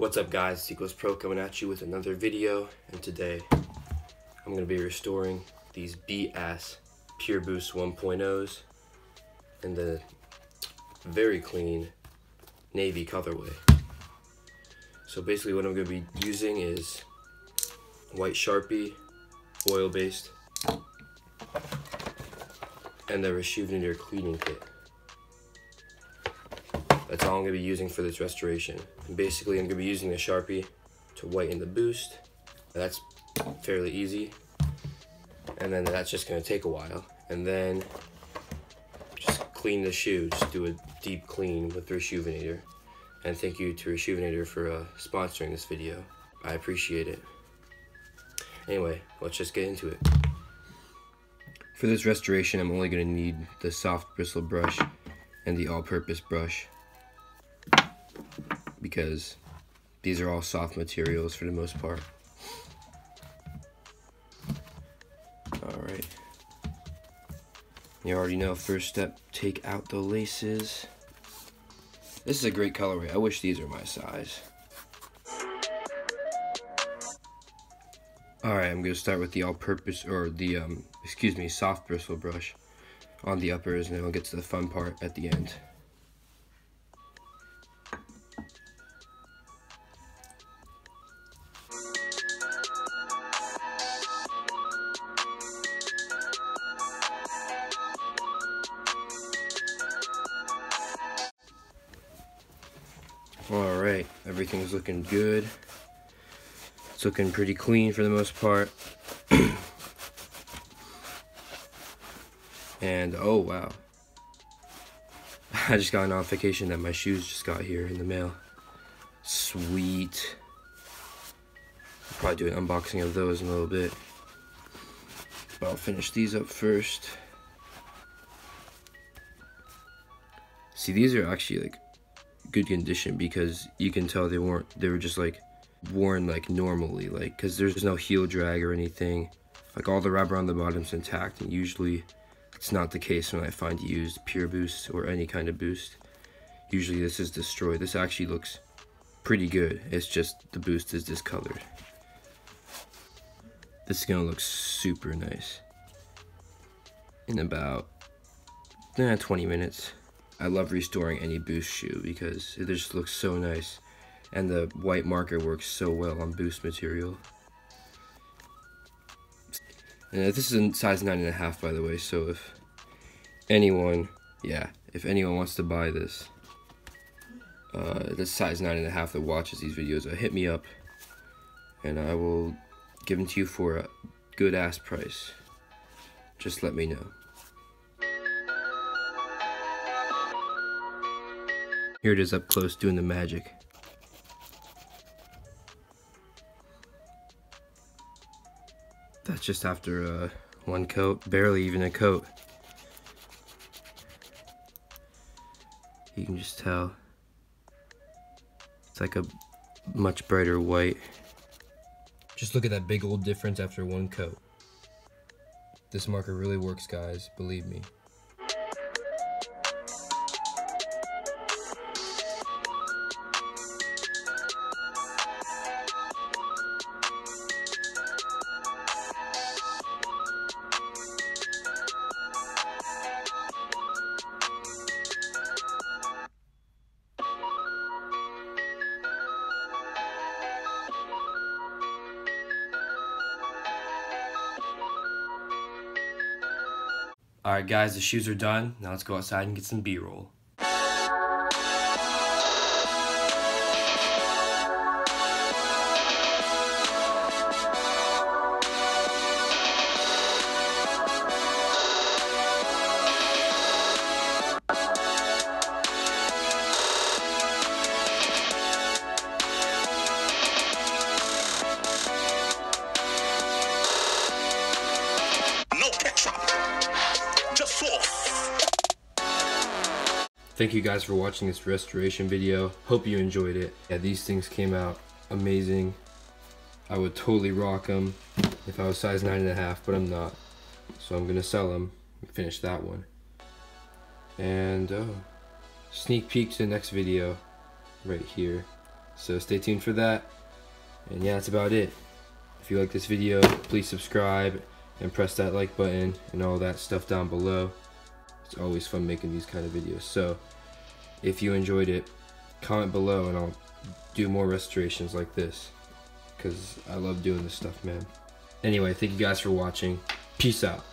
What's up guys, EqualsPro coming at you with another video and today I'm going to be restoring these Beat-Ass Pure Boost 1.0s in the very clean navy colorway. So basically what I'm going to be using is white Sharpie, oil based, and the Reshoevn8r cleaning kit. That's all I'm to be using for this restoration. And basically, I'm to be using the Sharpie to whiten the boost. That's fairly easy. And then that's just to take a while. And then just clean the shoe. Just do a deep clean with the Reshoevn8r. And thank you to Reshoevn8r for uh, sponsoring this video. I appreciate it. Anyway, let's just get into it. For this restoration, I'm only to need the soft bristle brush and the all-purpose brush because these are all soft materials for the most part. Alright. You already know, first step, take out the laces. This is a great colorway. I wish these were my size. Alright, I'm going to start with the all-purpose, or the, um, excuse me, soft bristle brush on the uppers, and then we'll get to the fun part at the end. Alright, everything's looking good. It's looking pretty clean for the most part. and oh wow. I just got a notification that my shoes just got here in the mail. Sweet. I'll probably do an unboxing of those in a little bit. But I'll finish these up first. See, these are actually like good condition because you can tell they weren't they were just like worn like normally like because there's no heel drag or anything. Like all the rubber on the bottom's intact and usually it's not the case when I find used pure boost or any kind of boost. Usually this is destroyed this actually looks pretty good. It's just the boost is discolored. This is gonna look super nice. In about eh, 20 minutes I love restoring any boost shoe because it just looks so nice and the white marker works so well on boost material. And this is in size 9.5 by the way, so if anyone, yeah, if anyone wants to buy this, uh, this size 9.5 that watches these videos, uh, hit me up and I will give them to you for a good ass price. Just let me know. Here it is up close doing the magic. That's just after uh, one coat, barely even a coat. You can just tell. It's like a much brighter white. Just look at that big old difference after one coat. This marker really works guys, believe me. Alright guys, the shoes are done. Now let's go outside and get some B-roll. Thank you guys for watching this restoration video. Hope you enjoyed it. Yeah, these things came out amazing. I would totally rock them if I was size nine and a half, but I'm not. So I'm gonna sell them finish that one. And uh, sneak peek to the next video right here. So stay tuned for that. And yeah, that's about it. If you like this video, please subscribe and press that like button and all that stuff down below. It's always fun making these kind of videos. So if you enjoyed it, comment below and I'll do more restorations like this because I love doing this stuff, man. Anyway, thank you guys for watching. Peace out.